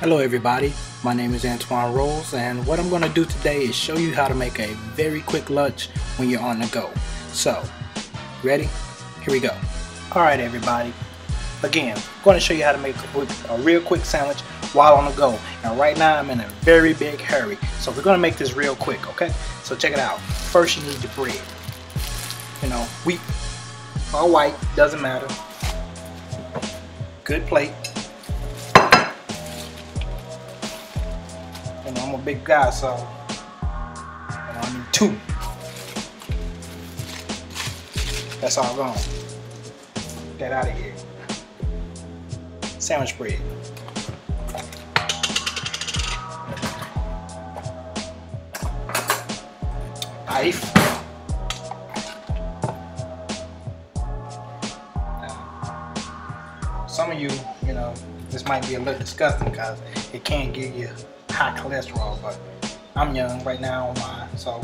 Hello everybody, my name is Antron Rose and what I'm going to do today is show you how to make a very quick lunch when you're on the go. So, ready? Here we go. Alright everybody, again, I'm going to show you how to make a, a real quick sandwich while on the go. And right now I'm in a very big hurry, so we're going to make this real quick, okay? So check it out. First you need your bread. You know, wheat or white, doesn't matter. Good plate I'm a big guy, so I need two. That's all gone. Get out of here. Sandwich spread. Knife. Some of you, you know, this might be a little disgusting because it can't give you high cholesterol, but I'm young right now on mine, so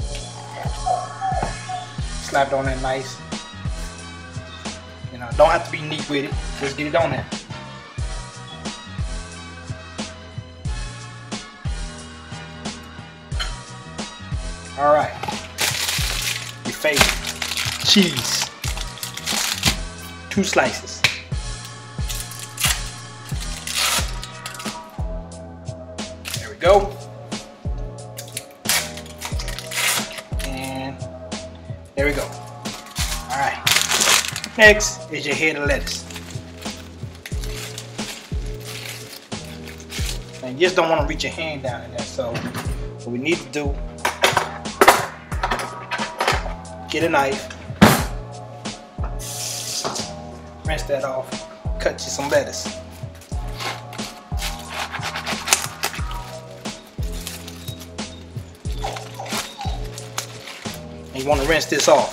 slapped on that nice. You know, don't have to be neat with it, just get it on there. All right, your favorite cheese, two slices. There we go. All right. Next is your head of lettuce. And you just don't want to reach your hand down in there. So what we need to do, get a knife, rinse that off, cut you some lettuce. And you want to rinse this off.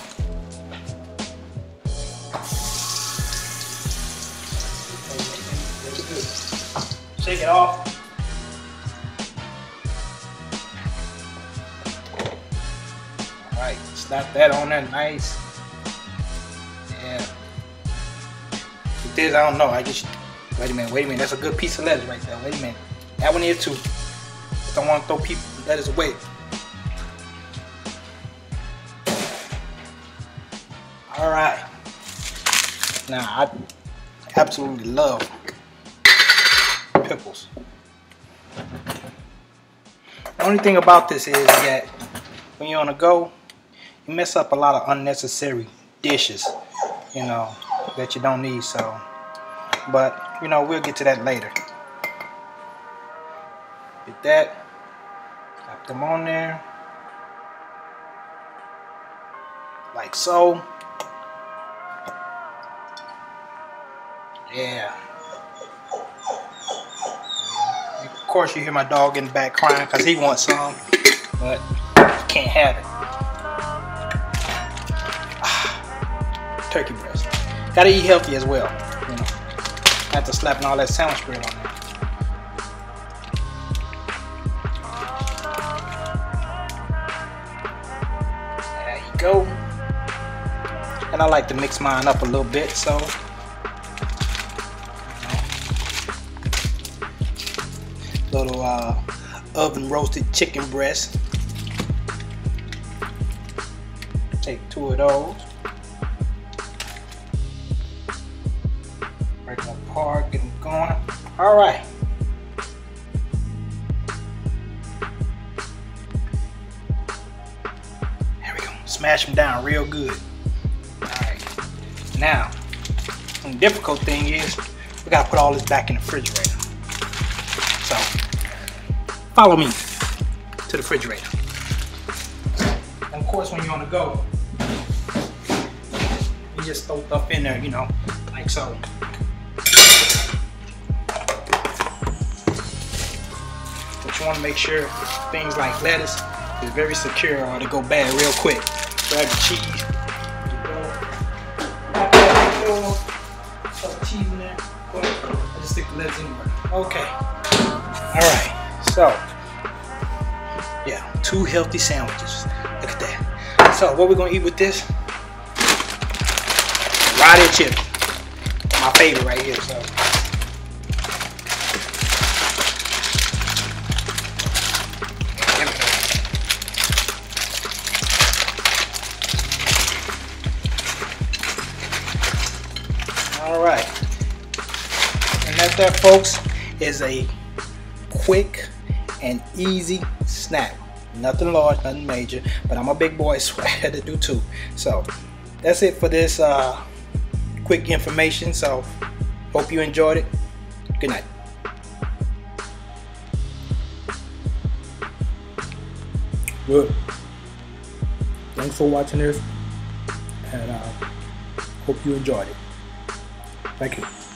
Shake it off. Alright, slap that on there nice. Yeah. This, I don't know. I just wait a minute, wait a minute. That's a good piece of lettuce right there. Wait a minute. That one here too. Just don't want to throw people lettuce away. All right. Now, I absolutely love pickles. The only thing about this is that when you're on the go, you mess up a lot of unnecessary dishes, you know, that you don't need. So, but, you know, we'll get to that later. Get that. Slap them on there. Like so. Yeah. Of course, you hear my dog in the back crying because he wants some, but can't have it. Ah, turkey breast. Gotta eat healthy as well. You know, after slapping all that sandwich spread on there. There you go. And I like to mix mine up a little bit, so little uh, oven roasted chicken breast. Take two of those. Break them apart, get them going. All right. There we go. Smash them down real good. All right. Now, the difficult thing is we gotta put all this back in the refrigerator. So follow me to the refrigerator. And of course, when you're on the go, you just throw stuff in there, you know, like so. But you want to make sure things like lettuce is very secure or they go bad real quick. Grab the cheese. cheese in there. I just stick the lettuce anywhere. Okay. All right. So, yeah, two healthy sandwiches. Look at that. So, what we're gonna eat with this? Rotted chips, My favorite right here. So. All right. And that, that folks, is a quick and easy snack. Nothing large, nothing major, but I'm a big boy, so I had to do two. So that's it for this uh, quick information. So hope you enjoyed it. Good night. Good. Thanks for watching this, and uh, hope you enjoyed it. Thank you.